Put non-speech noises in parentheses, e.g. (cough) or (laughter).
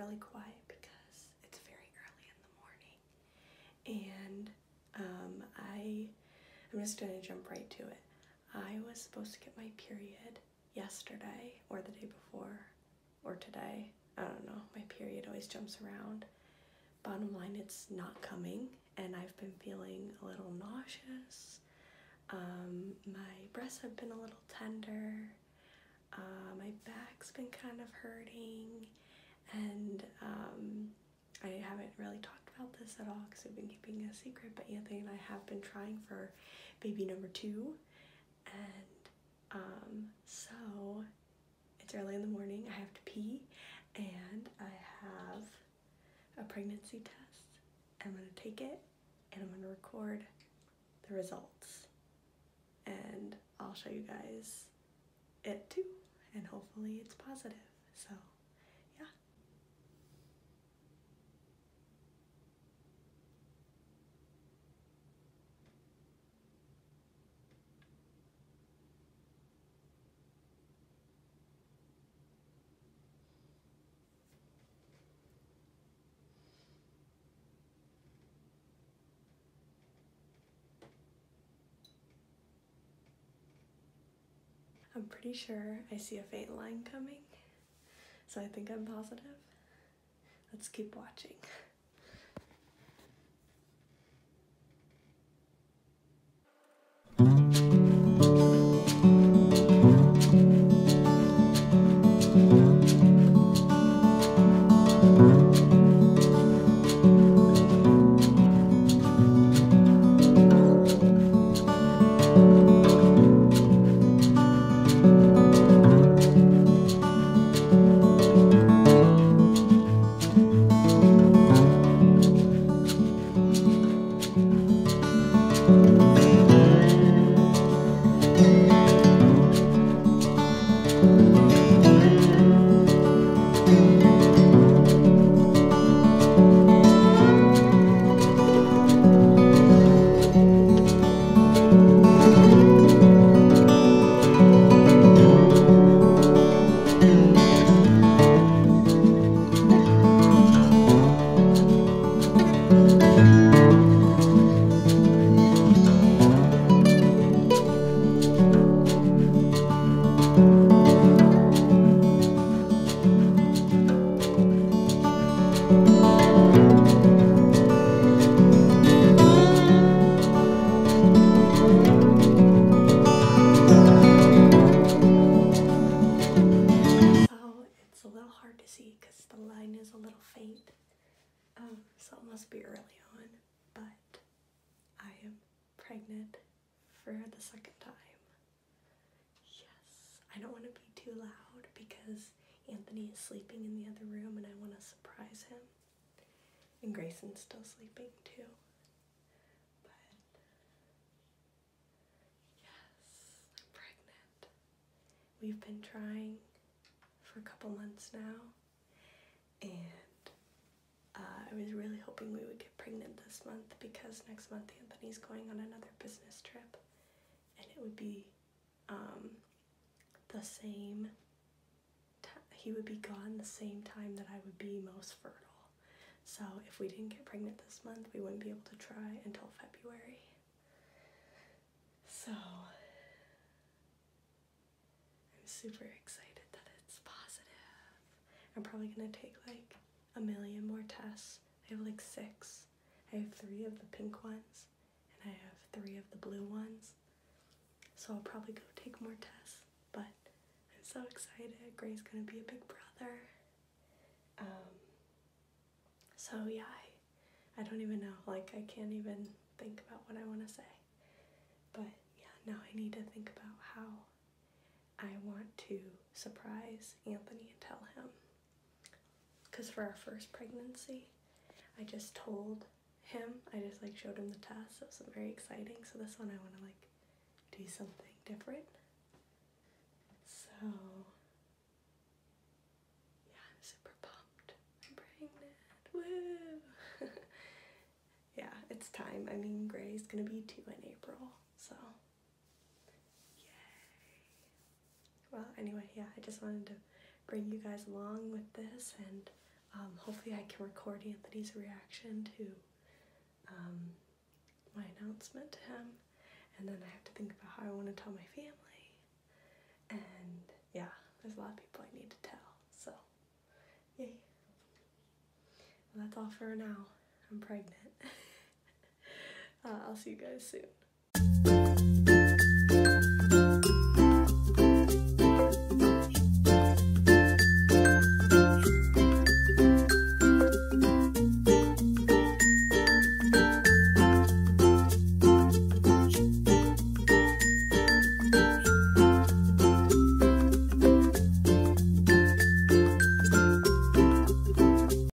really quiet because it's very early in the morning. And um, I, I'm just gonna jump right to it. I was supposed to get my period yesterday or the day before or today. I don't know. My period always jumps around. Bottom line, it's not coming, and I've been feeling a little nauseous. Um, my breasts have been a little tender. Uh, my back's been kind of hurting, and um, I haven't really talked about this at all because I've been keeping a secret. But Anthony and I have been trying for baby number two, and um, so it's early in the morning. I have to pee, and I have a pregnancy test. I'm gonna take it, and I'm gonna record the results, and I'll show you guys it too, and hopefully it's positive. So, yeah. I'm pretty sure I see a faint line coming, so I think I'm positive. Let's keep watching. (laughs) It must be early on, but I am pregnant for the second time. Yes, I don't want to be too loud because Anthony is sleeping in the other room and I want to surprise him. And Grayson's still sleeping too. But yes, I'm pregnant. We've been trying for a couple months now, and I was really hoping we would get pregnant this month because next month Anthony's going on another business trip, and it would be um, the same. He would be gone the same time that I would be most fertile. So if we didn't get pregnant this month, we wouldn't be able to try until February. So I'm super excited that it's positive. I'm probably gonna take like a million more tests. I have like six. I have three of the pink ones, and I have three of the blue ones. So I'll probably go take more tests. But I'm so excited. Gray's gonna be a big brother. Um, so yeah, I, I don't even know. Like I can't even think about what I want to say. But yeah, now I need to think about how I want to surprise Anthony and tell him. Because for our first pregnancy, I just told him, I just like showed him the test. It was very exciting. So this one I want to like do something different. So yeah, I'm super pumped. I'm pregnant. Woo! (laughs) yeah, it's time. I mean, Gray's gonna be two in April, so yay. Well, anyway, yeah, I just wanted to bring you guys along with this and um, hopefully I can record Anthony's reaction to um, my announcement to him. And then I have to think about how I want to tell my family. And yeah, there's a lot of people I need to tell. So, yay. Well, that's all for now. I'm pregnant. (laughs) uh, I'll see you guys soon.